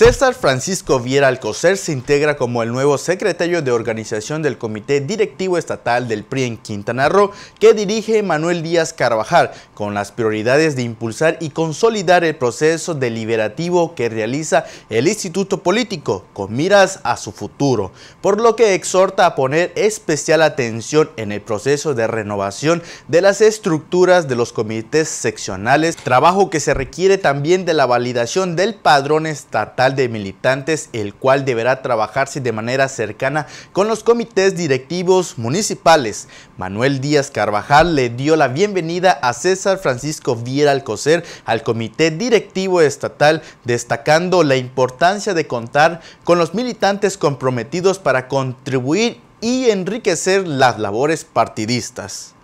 César Francisco Viera Alcocer se integra como el nuevo secretario de organización del Comité Directivo Estatal del PRI en Quintana Roo, que dirige Manuel Díaz Carvajal, con las prioridades de impulsar y consolidar el proceso deliberativo que realiza el Instituto Político, con miras a su futuro, por lo que exhorta a poner especial atención en el proceso de renovación de las estructuras de los comités seccionales, trabajo que se requiere también de la validación del padrón estatal de militantes, el cual deberá trabajarse de manera cercana con los comités directivos municipales. Manuel Díaz Carvajal le dio la bienvenida a César Francisco Viera Alcocer al comité directivo estatal, destacando la importancia de contar con los militantes comprometidos para contribuir y enriquecer las labores partidistas.